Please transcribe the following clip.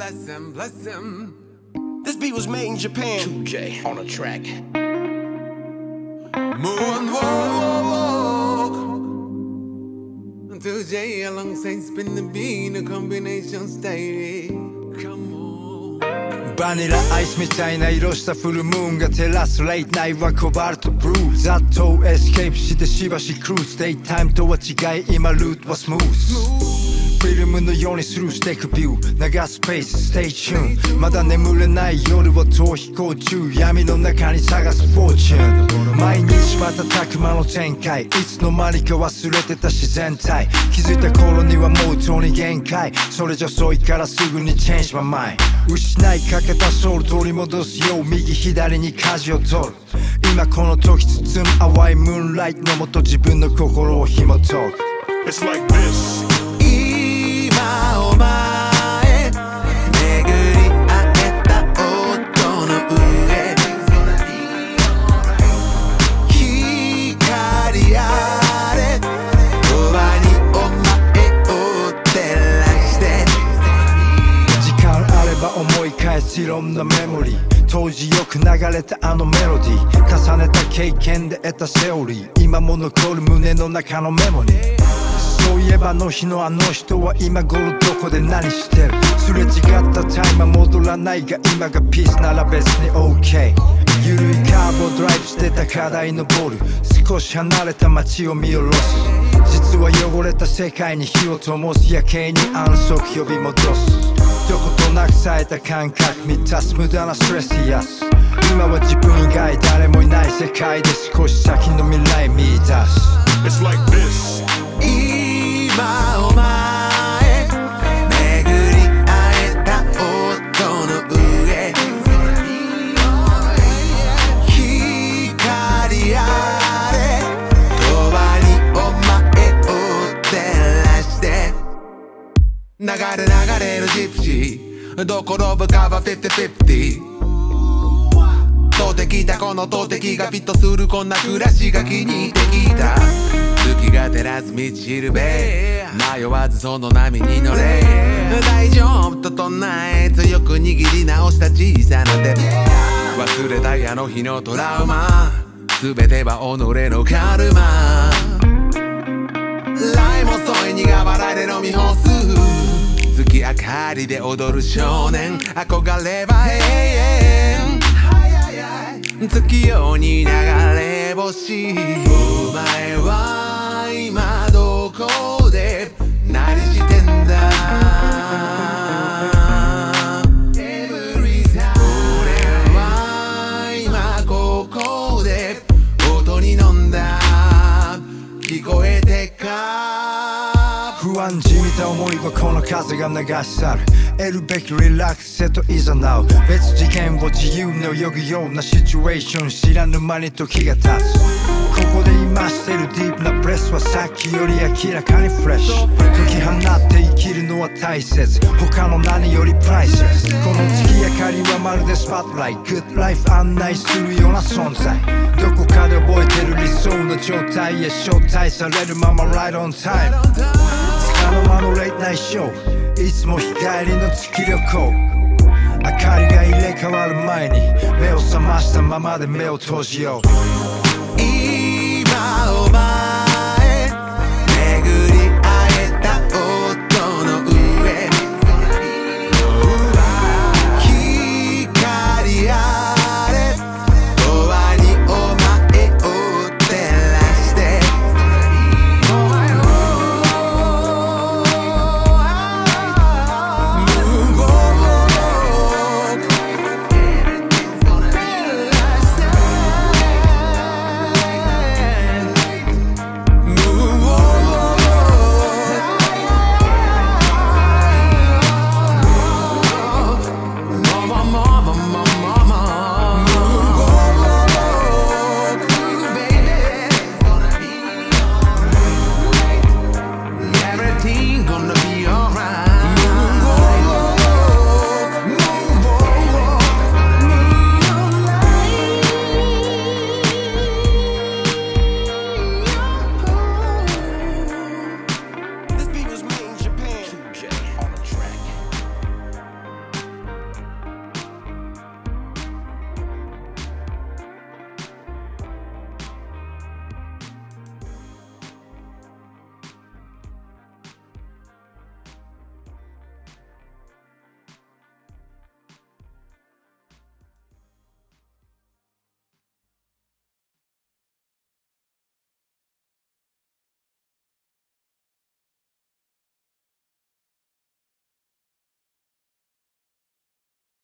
bless him, bless him. This beat was made in Japan. 2J on a track. Moonwalk. 2J alongside spin the beat, a combination stay. Come on. バニラアイスみたいな色したフルムーンが照らすレイトナイトはコバルトブルーざっとエスケープしてしばしクルーズデイタイムとは違い今ルートはスムーズ フィルムのようにスルーしてく view 流すペース。 Stay tune まだ眠れない夜を逃避行中闇の中に探すフォーチュン。毎日瞬く間の展開。いつの間にか忘れてた自然体。気づいた頃にはもうとうに限界。それじゃ遅いからすぐに change my mind 失いかけたソウル取り戻すよう右左に舵を取る。今この時包む淡いムーンライトのもと自分の心を紐解く。It's like this. 思い返すいろんなメモリー。当時よく流れたあのメロディー。重ねた経験で得たセオリー。今も残る胸の中のメモリー。そういえばあの日のあの人は今頃どこで何してる。すれ違ったタイムは戻らないが今がピースなら別に OK ゆるいカーブをドライブしてた課題のボール。少し離れた街を見下ろす。実は汚れた世界に火を灯す。夜景に安息呼び戻す。一言なく冴えた感覚満たす無駄なストレスやす今は自分以外誰もいない世界で少し先の未来見出す It's like this. れ流れるジプシー。どこ転ぶかは50-50通ってきたこの投擲がフィットするこんな暮らしが気に入ってきた。月が照らす道しるべ。迷わずその波に乗れ。大丈夫と唱え強く握り直した小さな手。忘れたいあの日のトラウマ。全ては己のカルマ。ライも添い苦笑いで飲み干す。月明かりで踊る少年。憧れは永遠。月夜に流れ星。お前は安じみた思いはこの風が流し去る。得るべきリラックスへといざなう別次元を自由に泳ぐようなシチュエーション知らぬ間に時が経つ。ここで今してるディープなブレスはさっきより明らかにフレッシュ解き放って生きるのは大切。他の何よりプライスこの月明かりはまるでスパットライト Good life 案内するような存在。どこかで覚えてる理想の状態へ招待されるまま Right on time 茶の間のレイナイショーいつも日帰りの月旅行。明かりが入れ替わる前に目を覚ましたままで目を閉じよう。今